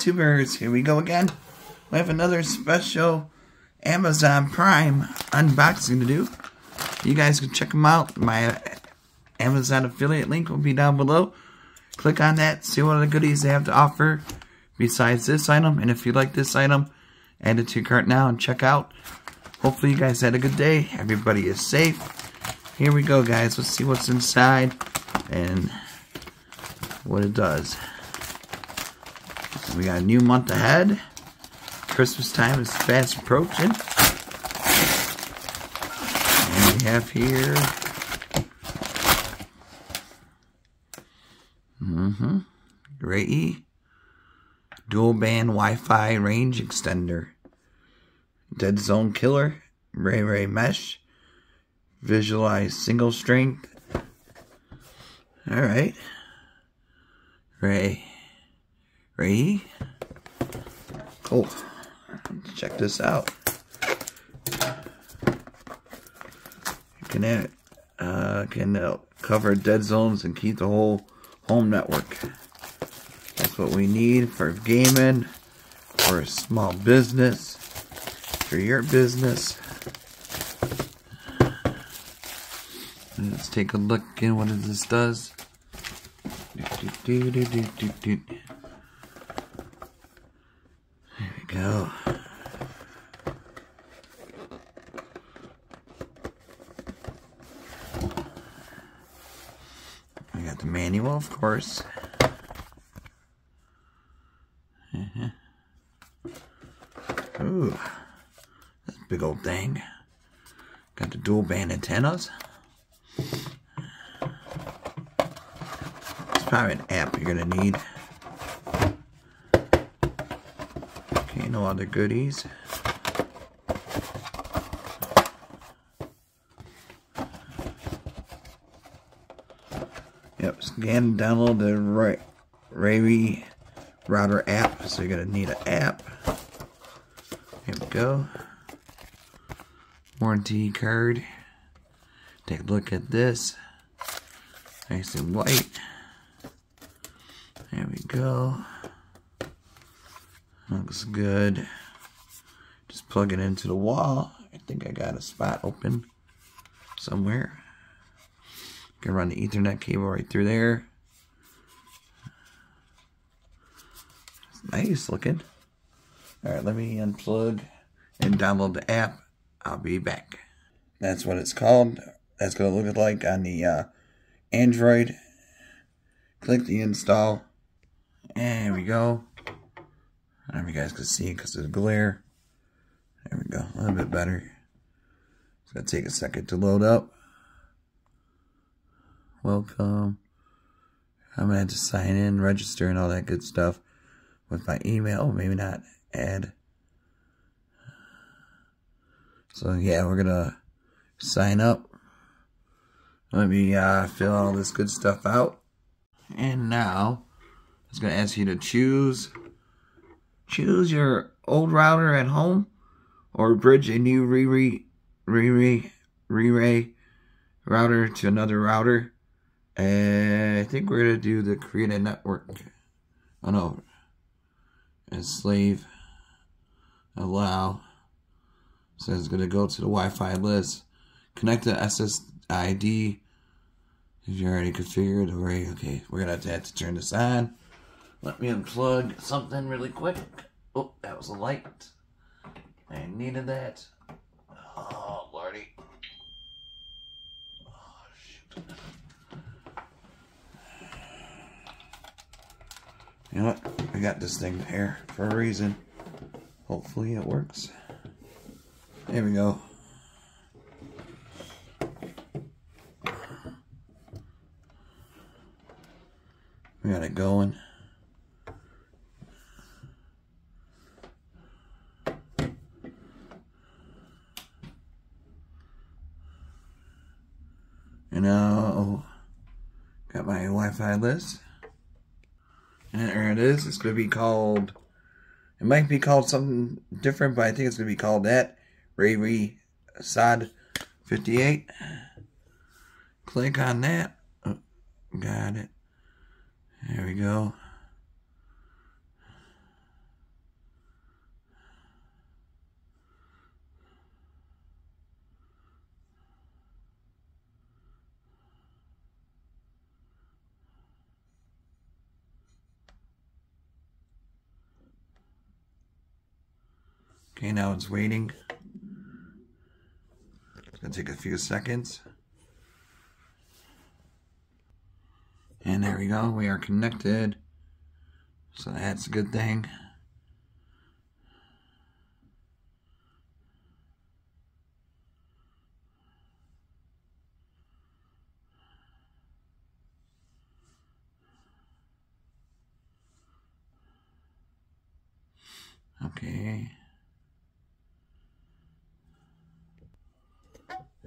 YouTubers? Here we go again. We have another special Amazon Prime unboxing to do. You guys can check them out. My Amazon affiliate link will be down below. Click on that, see what other goodies they have to offer besides this item. And if you like this item, add it to your cart now and check out. Hopefully you guys had a good day. Everybody is safe. Here we go, guys. Let's see what's inside and what it does. We got a new month ahead. Christmas time is fast approaching. And we have here Mm-hmm. Ray E. dual band Wi-Fi range extender. Dead Zone Killer, Ray Ray Mesh, Visualize Single Strength. Alright. Ray. Ray. Cool. Let's check this out. You can uh, can uh, cover dead zones and keep the whole home network. That's what we need for gaming, for a small business, for your business. Let's take a look at what this does. Do, do, do, there we go. We got the manual, of course. Mm-hmm. Ooh, that's a big old thing. Got the dual band antennas. It's probably an app you're gonna need. Okay, no other goodies. Yep, scan download the Ray, Ray router app. So you're gonna need an app. Here we go. Warranty card. Take a look at this. Nice and white. There we go. Looks good. Just plug it into the wall. I think I got a spot open somewhere. Can run the Ethernet cable right through there. Nice looking. Alright, let me unplug and download the app. I'll be back. That's what it's called. That's going to look like on the uh, Android. Click the install. And there we go. I don't know if you guys can see because of the glare. There we go. A little bit better. It's going to take a second to load up. Welcome. I'm to have to sign in, register, and all that good stuff with my email. Maybe not add. So yeah, we're gonna sign up. Let me uh, fill all this good stuff out. And now, it's gonna ask you to choose choose your old router at home or bridge a new re-re re-re re-ray router to another router. And I think we're gonna do the create a network. Oh no, enslave allow. So it's going to go to the Wi-Fi list. Connect the SSID if you already configured already okay we're gonna have to, have to turn this on. Let me unplug something really quick. Oh that was a light. I needed that. Oh lordy. Oh shoot you know what? I got this thing here for a reason. Hopefully it works. There we go. We got it going. You know, got my Wi-Fi list there it is it's gonna be called it might be called something different but I think it's gonna be called that. Ray Sod 58 click on that. Oh, got it. There we go Okay, now it's waiting. It's to take a few seconds. And there we go. We are connected. So that's a good thing. Okay.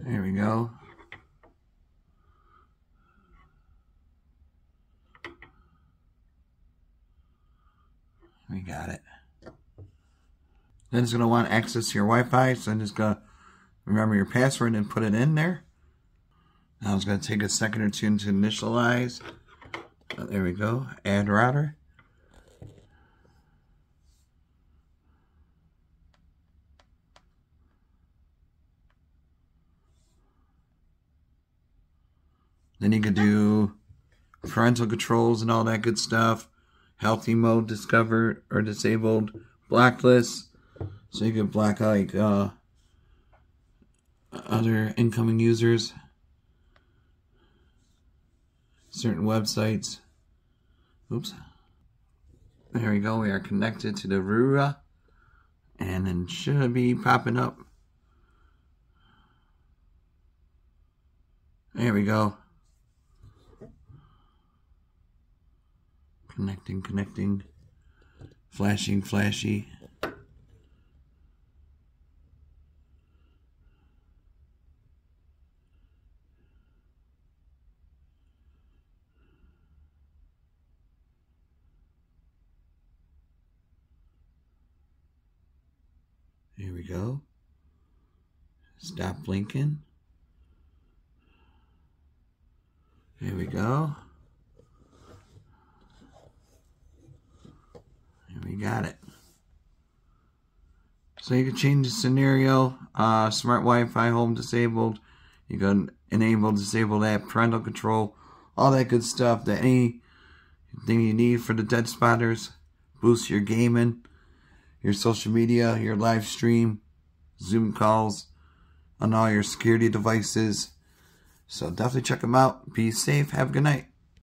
There we go. We got it. Then it's going to want access to your Wi-Fi, so I'm just going to remember your password and put it in there. Now it's going to take a second or two to initialize. Oh, there we go. Add router. Then you could do parental controls and all that good stuff. Healthy mode discovered or disabled. Blacklist. So you could black like, uh, other incoming users. Certain websites. Oops. There we go. We are connected to the Rura. And it should be popping up. There we go. Connecting, connecting. Flashing, flashy. Here we go. Stop blinking. Here we go. We got it. So you can change the scenario. Uh, smart Wi-Fi, home disabled. You can enable, disable that, parental control, all that good stuff. That anything you need for the dead spotters. Boost your gaming, your social media, your live stream, Zoom calls, on all your security devices. So definitely check them out. Be safe. Have a good night.